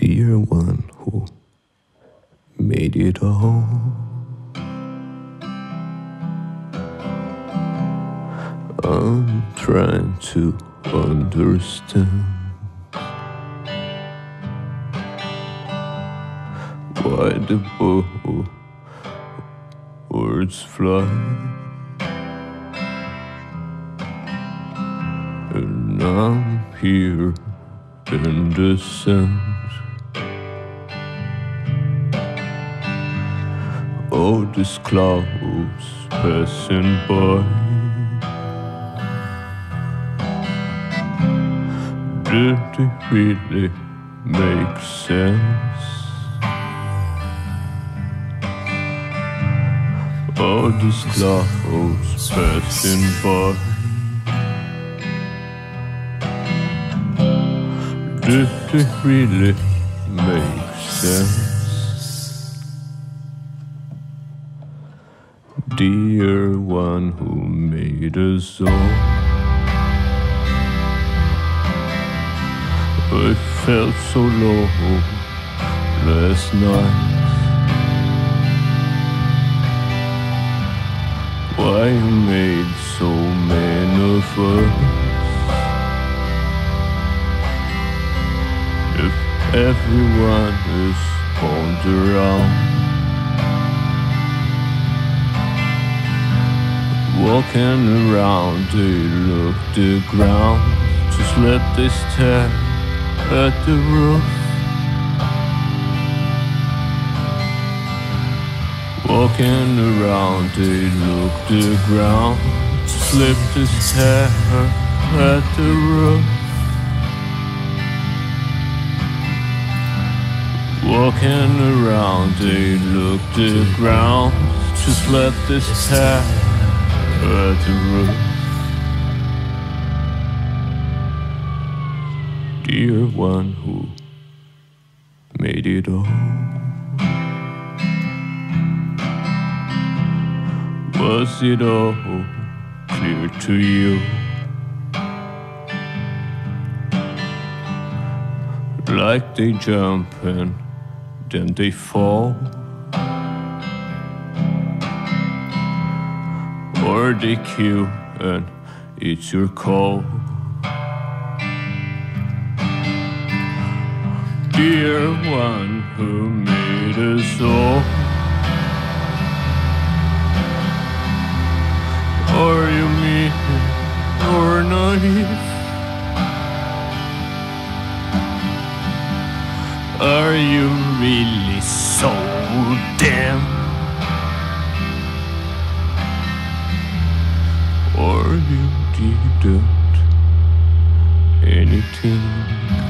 Dear one who made it all. I'm trying to understand why the words fly. And I'm here in the sense. These clouds passing by. Did it really make sense? These clouds passing by. Did it really make sense? Dear one who made us all, I felt so low last night. Why you made so many of us? If everyone is on their own. Walking around, they look the ground. Just let they stare at the roof. Walking around, they look the ground. Just let they stare at the roof. Walking around, they look the ground. Just let this roof. Dear one who made it all. Was it all clear to you? Like they jump and then they fall. And it's your call. Dear one who made us all. Are you me or naive? Are you really you don't anything?